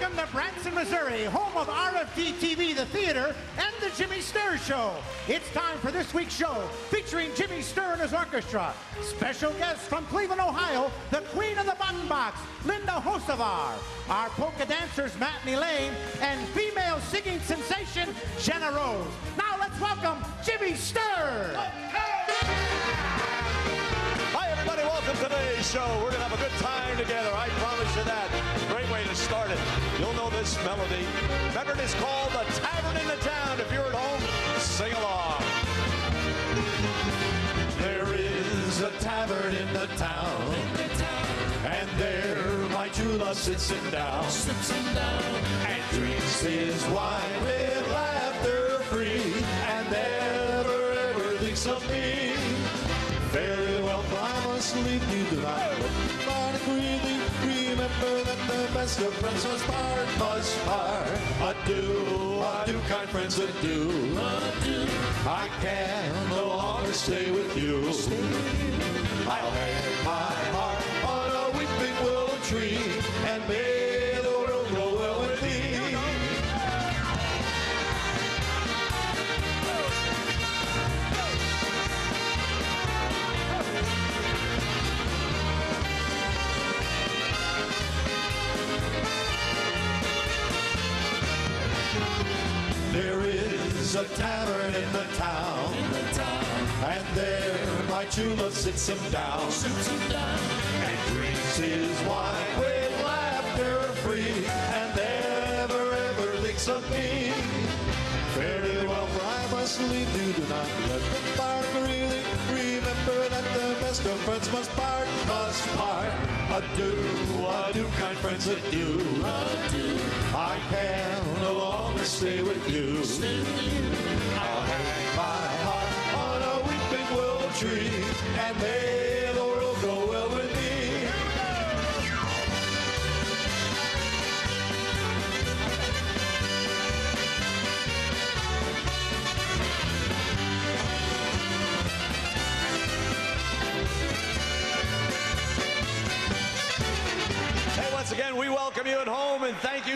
Welcome to Branson, Missouri, home of RFD TV, the theater, and the Jimmy Sturr Show. It's time for this week's show featuring Jimmy Sturr and his orchestra. Special guests from Cleveland, Ohio, the queen of the button box, Linda Hocevar. Our polka dancers, Matt Lane, and female singing sensation, Jenna Rose. Now let's welcome Jimmy Sturr. Hi, everybody. Welcome to today's show. We're going to have a good time together. I promise you that. To start it. You'll know this melody. Remember, it is called The Tavern in the Town. If you're at home, sing along. There is a tavern in the town. And there my true love sits him down. And drinks his wine with laughter free. And never ever thinks of me. Very well, must leave you tonight. Really remember that the best of friends must part, must part. Adieu, adieu, kind friends, adieu. I can no longer stay with you. I'll hang my heart on a weeping willow tree, and may is a tavern in the town, and there my true love sits him down, and drinks his wine with laughter free, and never ever thinks of me. Fairly well, for I must leave you tonight. Let the part really remember that the best of friends must part, must part. Adieu, adieu, kind friends, adieu. I can no longer stay with you. I'll hang my heart on a weeping willow tree, and may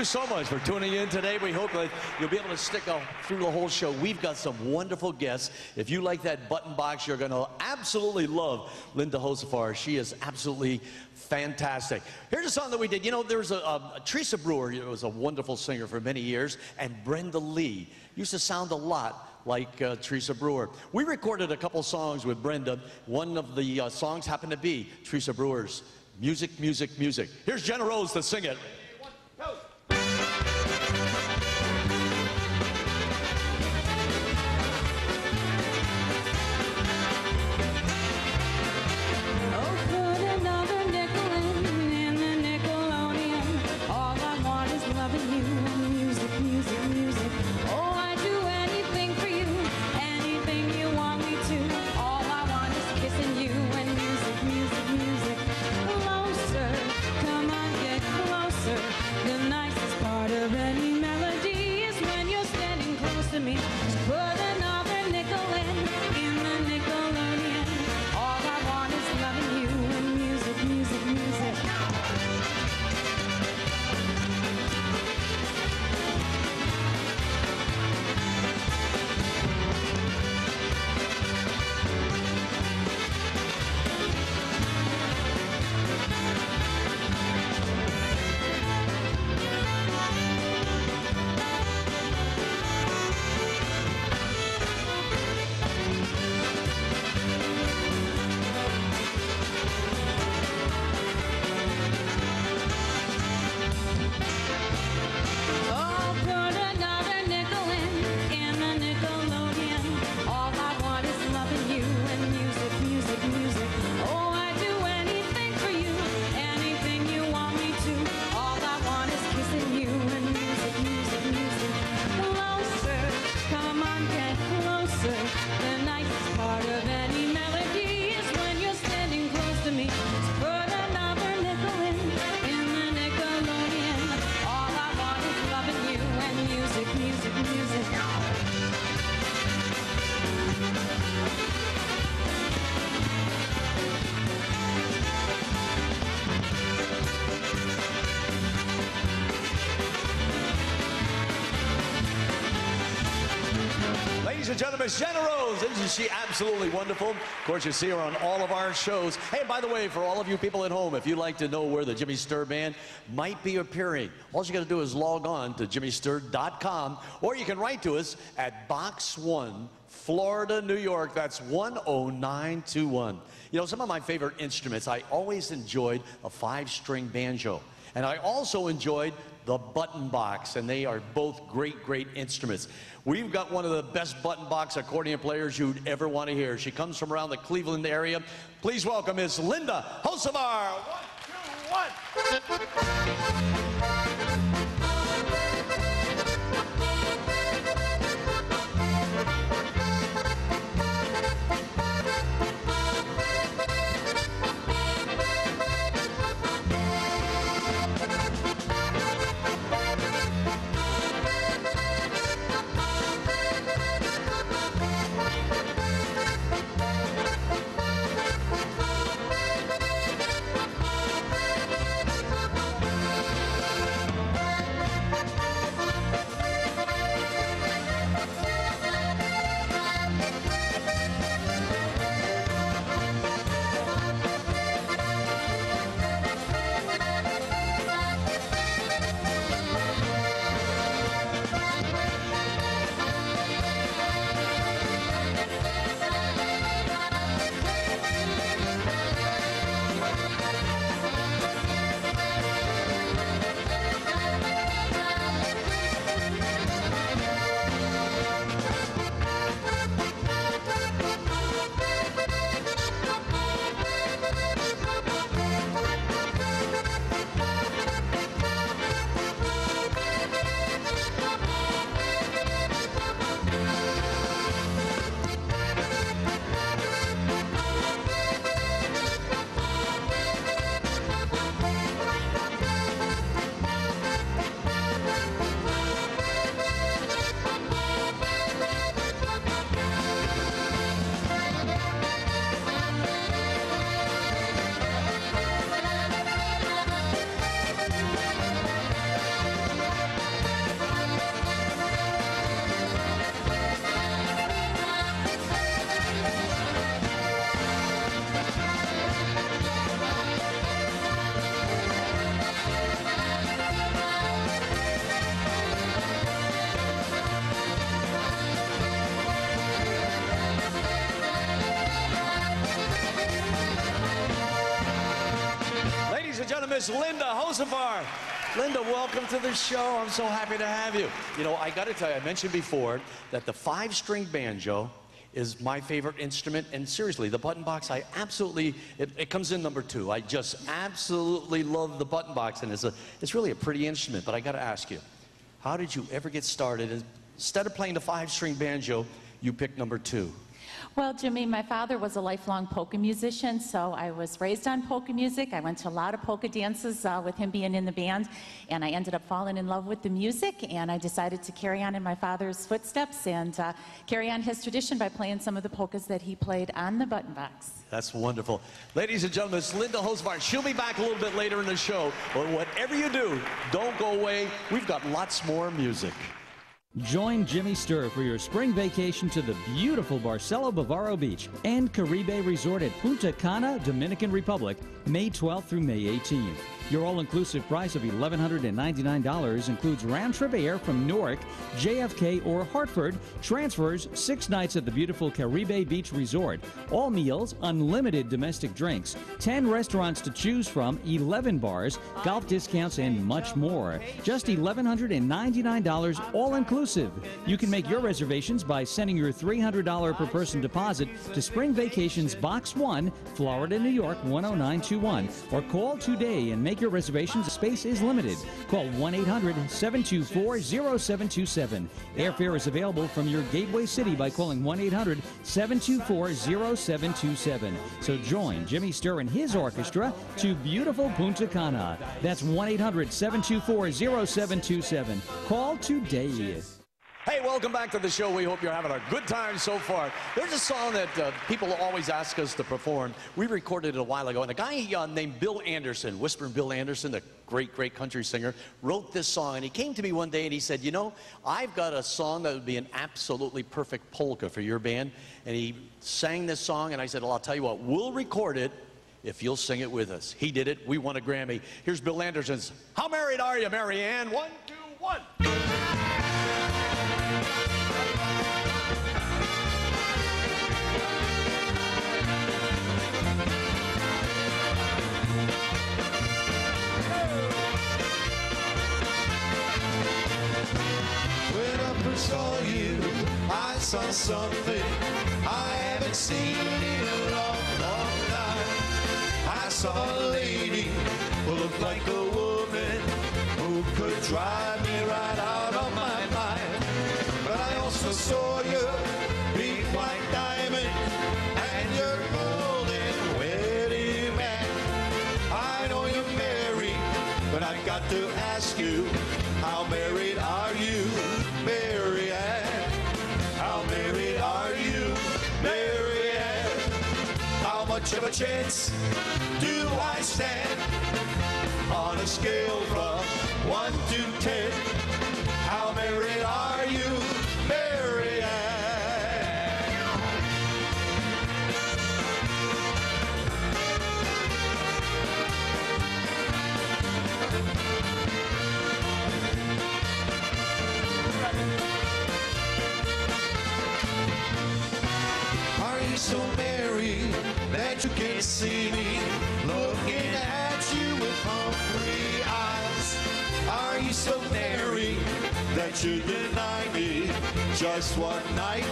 you so much for tuning in today. We hope that you'll be able to stick through the whole show. We've got some wonderful guests. If you like that button box, you're going to absolutely love Linda Hocevar. She is absolutely fantastic. Here's a song that we did. You know, there was a, a, Teresa Brewer, who was a wonderful singer for many years, and Brenda Lee used to sound a lot like uh, Teresa Brewer. We recorded a couple songs with Brenda. One of the uh, songs happened to be Teresa Brewer's Music, Music, Music. Here's Jenna Rose to sing it. Nicest part of any melody is when you're standing close to me. And gentlemen, Jenna Rose. Isn't she absolutely wonderful? Of course, you see her on all of our shows. Hey, by the way, for all of you people at home, if you'd like to know where the Jimmy Sturr Band might be appearing, all you got to do is log on to jimmysturr.com, or you can write to us at Box 1, Florida, New York. That's 10921. You know, some of my favorite instruments, I always enjoyed a five-string banjo. And I also enjoyed the button box, and they are both great, great instruments. We've got one of the best button box accordion players you'd ever want to hear. She comes from around the Cleveland area. Please welcome Miss Linda Hocevar. One, two, one. Miss Linda Hocevar. Linda, welcome to the show. I'm so happy to have you. You know, I got to tell you, I mentioned before that the five string banjo is my favorite instrument. And seriously, the button box, I absolutely, it, it, comes in number two. I just absolutely love the button box. And it's, a, it's really a pretty instrument. But I got to ask you, how did you ever get started? Instead of playing the five string banjo, you picked number two. Well, Jimmy, my father was a lifelong polka musician, so I was raised on polka music. I went to a lot of polka dances uh, with him being in the band, and I ended up falling in love with the music, and I decided to carry on in my father's footsteps and uh, carry on his tradition by playing some of the polkas that he played on the button box. That's wonderful. Ladies and gentlemen, it's Linda Hocevar. She'll be back a little bit later in the show, but whatever you do, don't go away. We've got lots more music. Join Jimmy Sturr for your spring vacation to the beautiful Barcelo Bavaro Beach and Caribe Resort at Punta Cana, Dominican Republic, May 12th through May 18th. Your all-inclusive price of $1,199 includes round-trip air from Newark, JFK, or Hartford, transfers, six nights at the beautiful Caribe Beach Resort, all meals, unlimited domestic drinks, 10 restaurants to choose from, 11 bars, golf discounts, and much more. Just $1,199 all-inclusive. You can make your reservations by sending your $300 per person deposit to Spring Vacations Box 1, Florida, New York 10921, or call today and make make your reservations. Space is limited. Call 1 800 724 0727. Airfare is available from your gateway city by calling 1 800 724 0727. So join Jimmy Sturr and his orchestra to beautiful Punta Cana. That's 1 800 724 0727. Call today. Hey, welcome back to the show. We hope you're having a good time so far. There's a song that uh, people always ask us to perform. We recorded it a while ago, and a guy uh, named Bill Anderson, Whispering Bill Anderson, the great, great country singer, wrote this song. And he came to me one day and he said, You know, I've got a song that would be an absolutely perfect polka for your band. And he sang this song, and I said, Well, I'll tell you what, we'll record it if you'll sing it with us. He did it. We won a Grammy. Here's Bill Anderson's How Married Are You, Mary Ann? One, two, one. Saw something I haven't seen in a long, long time. I saw a lady who looked like a woman who could drive of a chance do I stand on a scale from one to ten? How married are you, see me looking at you with hungry eyes? Are you so merry that you deny me just one night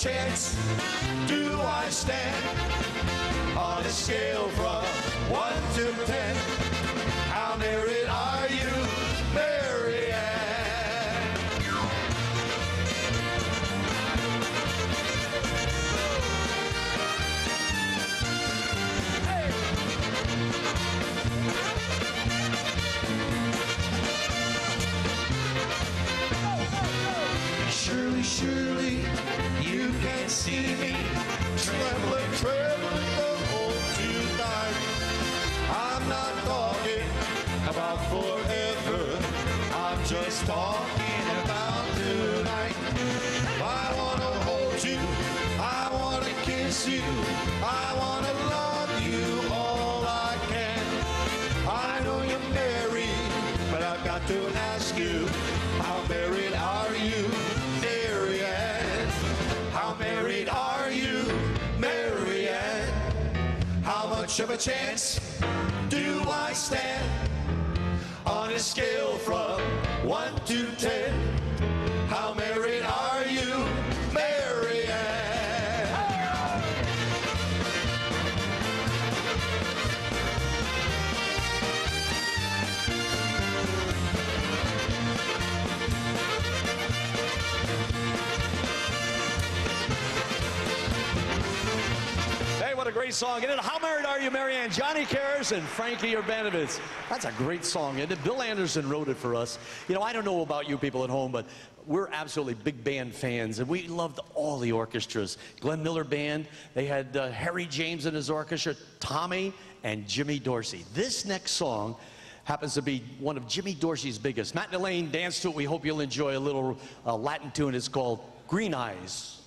chance do I stand on a scale from one to ten? See me trembling, trembling the whole tonight. I'm not talking about forever. I'm just talking about tonight. I wanna hold you. I wanna kiss you. I wanna love you all I can. I know you're married, but I've got to much of a chance do I stand on a scale from one to ten? How married are you, Mary Ann? Hey, what a great song. It? How married are you, Mary Ann? Johnny Karas and Frankie Urbanovitch. That's a great song, it? Bill Anderson wrote it for us. You know, I don't know about you people at home, but we're absolutely big band fans, and we loved all the orchestras. Glenn Miller Band, they had uh, Harry James in his orchestra, Tommy, and Jimmy Dorsey. This next song happens to be one of Jimmy Dorsey's biggest. Matt and Elaine danced to it. We hope you'll enjoy a little uh, Latin tune. It's called Green Eyes.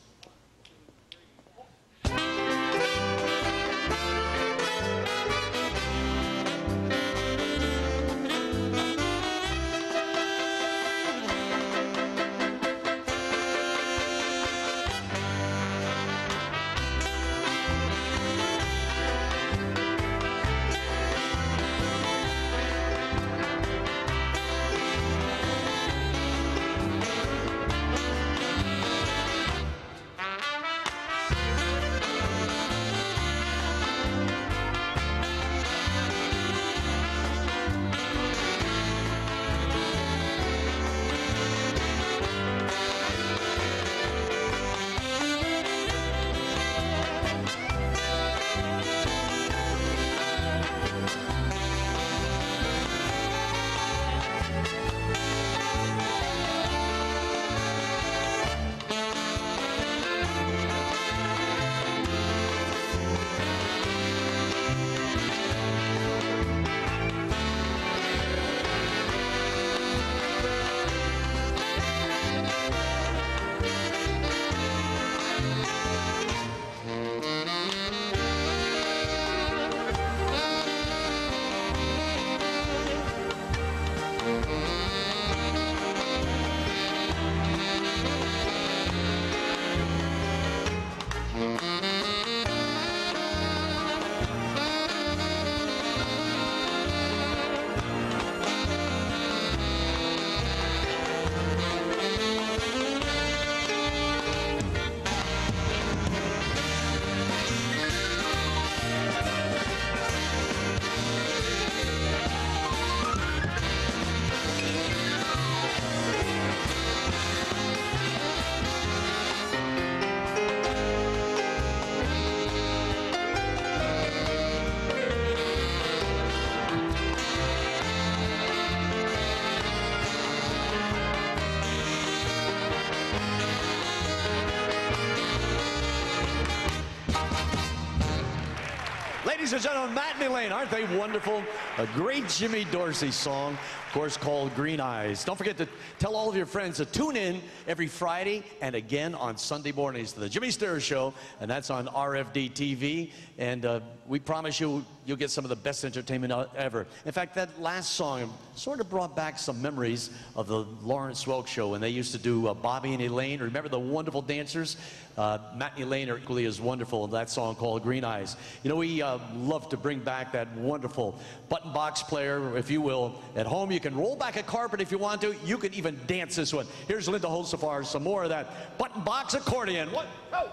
And gentlemen, Matt and Elaine, aren't they wonderful? A great Jimmy Dorsey song, course, called Green Eyes. Don't forget to tell all of your friends to tune in every Friday and again on Sunday mornings to the Jimmy Sturr Show, and that's on RFD TV. And uh, we promise you, you'll get some of the best entertainment uh, ever. In fact, that last song sort of brought back some memories of the Lawrence Welk Show when they used to do uh, Bobby and Elaine. Remember the wonderful dancers? Uh, Matt and Elaine are equally as wonderful in that song called Green Eyes. You know, we uh, love to bring back that wonderful button box player, if you will. At home, you can roll back a carpet if you want to. You can even dance this one. Here's Linda Hocevar, some more of that button box accordion. What? Oh.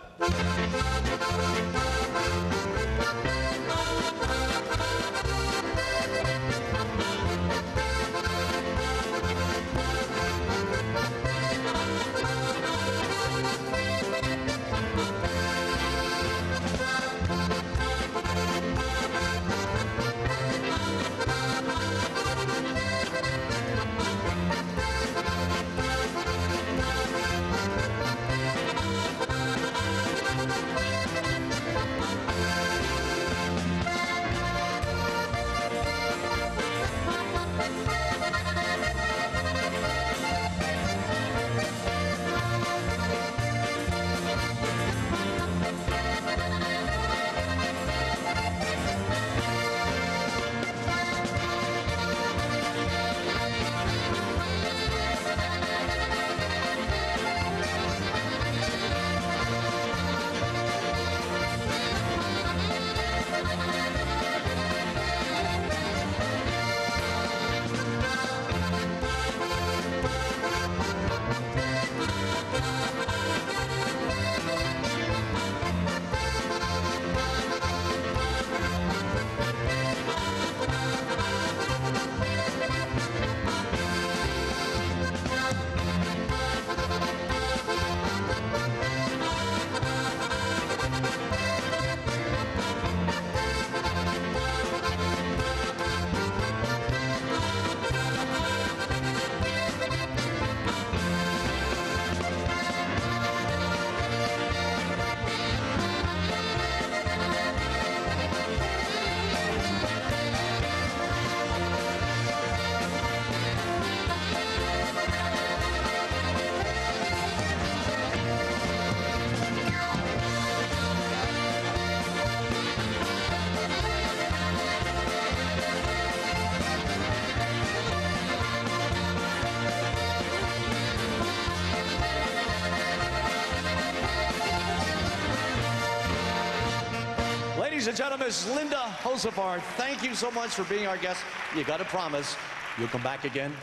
Ladies and gentlemen, it's Linda Hocevar. Thank you so much for being our guest. You got to promise you'll come back again.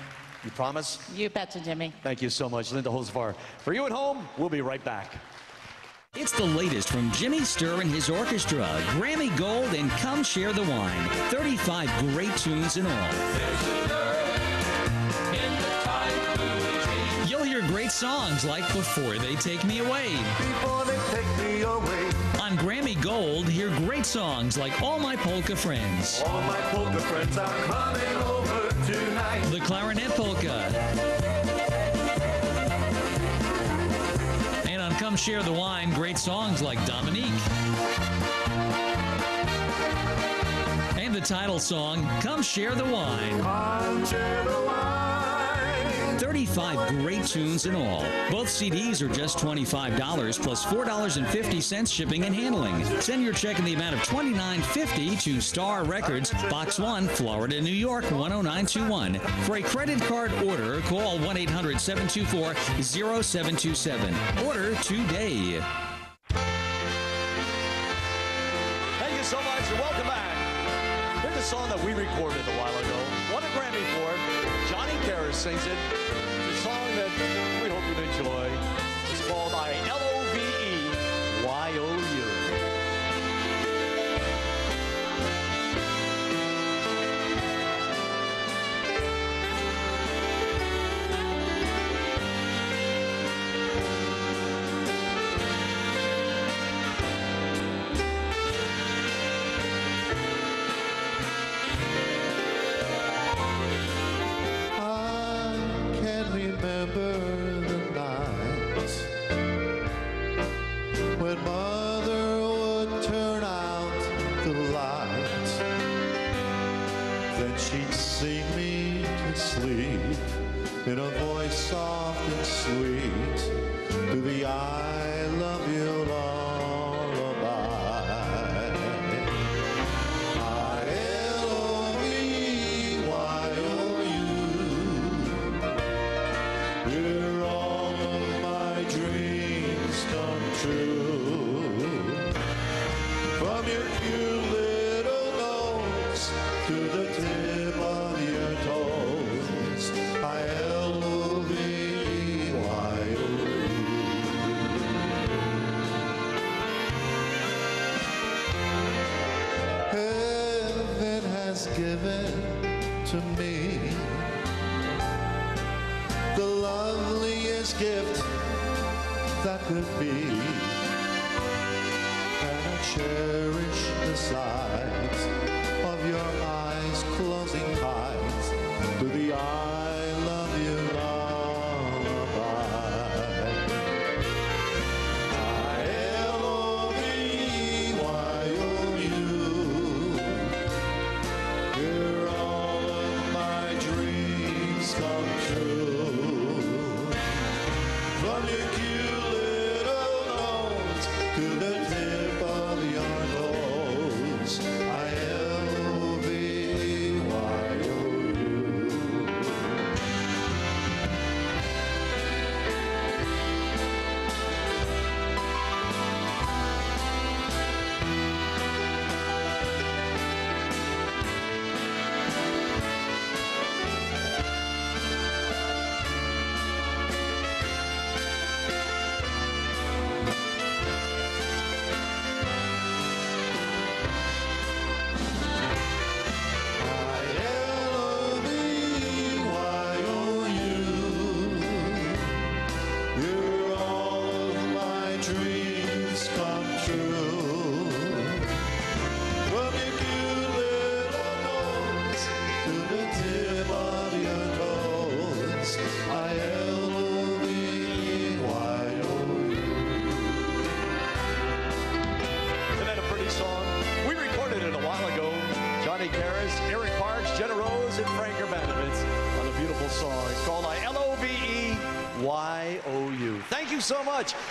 You promise? You betcha, Jimmy. Thank you so much, Linda Hocevar. For you at home, we'll be right back. It's the latest from Jimmy Sturr and his orchestra, Grammy Gold and Come Share the Wine. 35 great tunes in all. You'll hear great songs like Before They Take Me Away. Before they take me away, On Grammy Gold, hear great songs like All My Polka Friends, all my polka friends are coming over tonight. The Clarinet Polka. And on Come Share the Wine, great songs like Dominique. And the title song, Come Share the Wine. Come share the wine. 35 great tunes in all. Both CDs are just $25 plus $4.50 shipping and handling. Send your check in the amount of $29.50 to Star Records, Box 1, Florida, New York 10921. For a credit card order, call 1 800 724 0727. Order today. Thank you so much and welcome back. Here's a song that we recorded a while ago. Sings it. It's a song that we hope you enjoy. Yeah.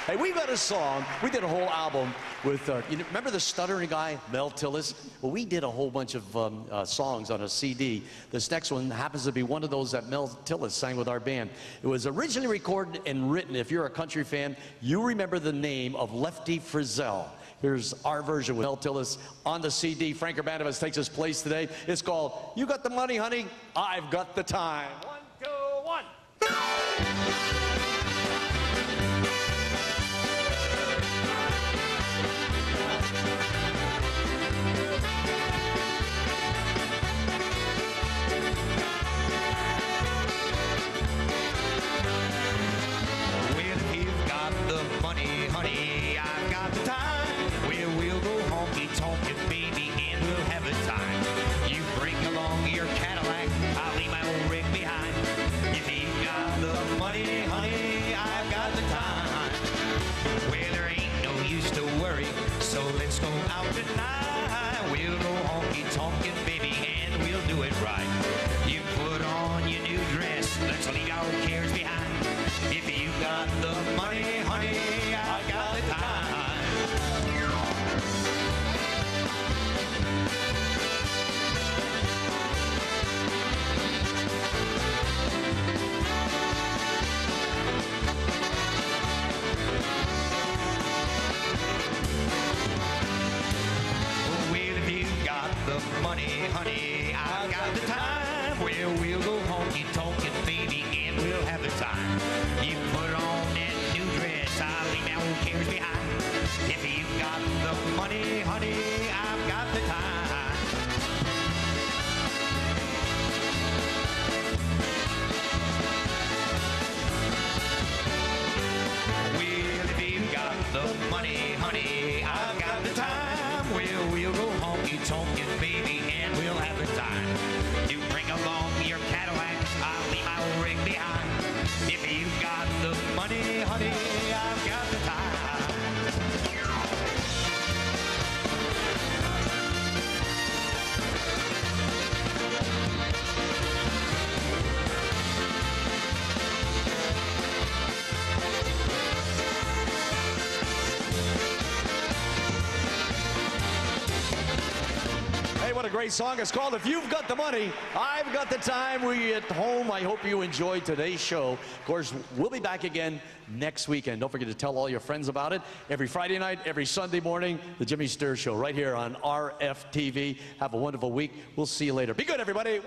Hey, we've got a song. We did a whole album with, uh, you know, remember the stuttering guy, Mel Tillis? Well, we did a whole bunch of um, uh, songs on a CD. This next one happens to be one of those that Mel Tillis sang with our band. It was originally recorded and written. If you're a country fan, you remember the name of Lefty Frizzell. Here's our version with Mel Tillis on the CD. Frank Urbanovitch takes his place today. It's called You Got the Money, Honey, I've Got the Time. talking, baby, and we'll have a time. You a great song. It's called If You've Got the Money, I've Got the Time. We at home. I hope you enjoyed today's show. Of course, we'll be back again next weekend. Don't forget to tell all your friends about it. Every Friday night, every Sunday morning, the Jimmy Sturr Show right here on RFD TV. Have a wonderful week. We'll see you later. Be good, everybody.